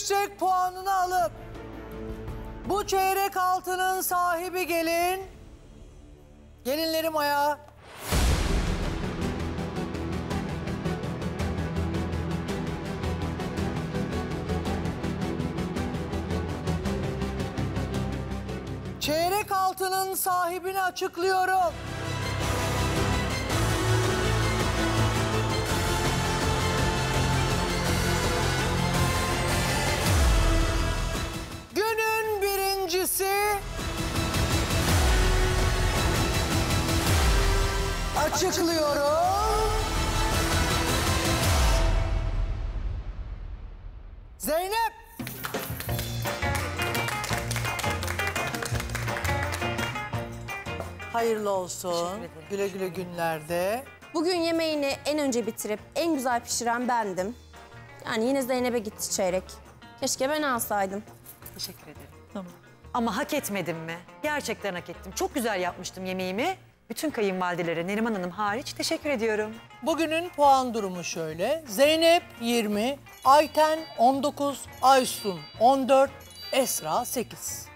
yüksek puanını alıp bu çeyrek altının sahibi gelin. Gelinlerim ayağa. Çeyrek altının sahibini açıklıyorum. Açıklıyorum. Zeynep. Hayırlı olsun. Güle güle günlerde. Bugün yemeğini en önce bitirip en güzel pişiren bendim. Yani yine Zeynep'e gitti çeyrek. Keşke ben alsaydım. Teşekkür ederim. Tamam. Ama hak etmedim mi? Gerçekten hak ettim. Çok güzel yapmıştım yemeğimi. Bütün kayınvalidelere Neriman Hanım hariç teşekkür ediyorum. Bugünün puan durumu şöyle. Zeynep 20, Ayten 19, Aysun 14, Esra 8.